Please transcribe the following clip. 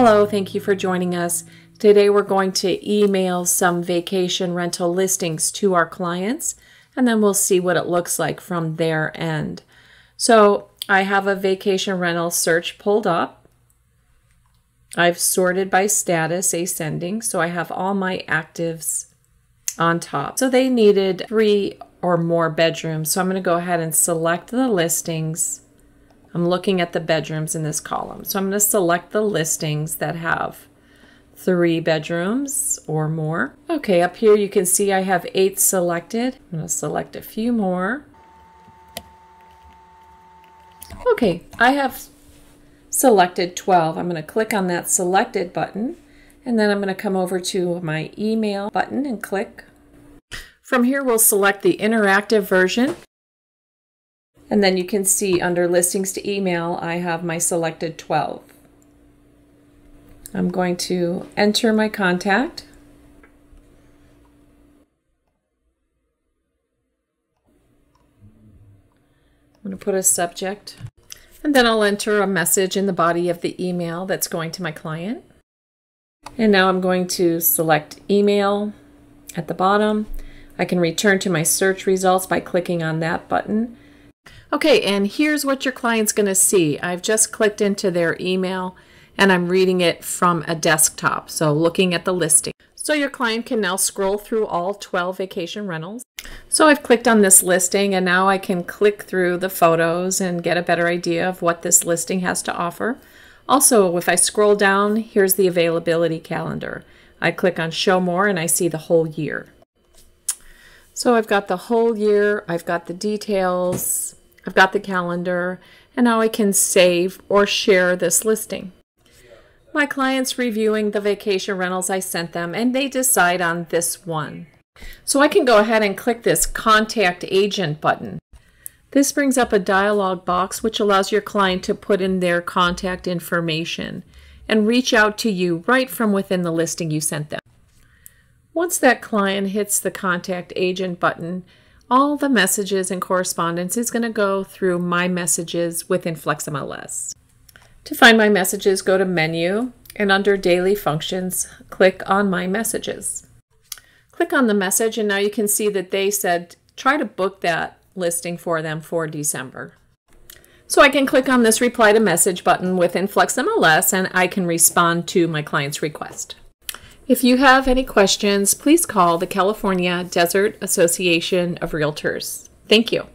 Hello, thank you for joining us. Today we're going to email some vacation rental listings to our clients and then we'll see what it looks like from their end. So I have a vacation rental search pulled up. I've sorted by status ascending, so I have all my actives on top. So they needed three or more bedrooms. So I'm going to go ahead and select the listings. I'm looking at the bedrooms in this column. So I'm going to select the listings that have three bedrooms or more. Okay, up here you can see I have eight selected. I'm going to select a few more. Okay, I have selected 12. I'm going to click on that selected button and then I'm going to come over to my email button and click. From here we'll select the interactive version and then you can see under listings to email I have my selected 12. I'm going to enter my contact. I'm going to put a subject and then I'll enter a message in the body of the email that's going to my client. And now I'm going to select email at the bottom. I can return to my search results by clicking on that button. Okay, and here's what your client's going to see. I've just clicked into their email and I'm reading it from a desktop, so looking at the listing. So your client can now scroll through all 12 vacation rentals. So I've clicked on this listing and now I can click through the photos and get a better idea of what this listing has to offer. Also, if I scroll down, here's the availability calendar. I click on show more and I see the whole year. So I've got the whole year, I've got the details, I've got the calendar, and now I can save or share this listing my clients reviewing the vacation rentals I sent them and they decide on this one. So I can go ahead and click this contact agent button. This brings up a dialog box which allows your client to put in their contact information and reach out to you right from within the listing you sent them. Once that client hits the contact agent button, all the messages and correspondence is going to go through my messages within FlexMLS. To find my messages, go to Menu and under Daily Functions, click on My Messages. Click on the message and now you can see that they said try to book that listing for them for December. So I can click on this Reply to Message button within FlexMLS and I can respond to my client's request. If you have any questions, please call the California Desert Association of Realtors. Thank you.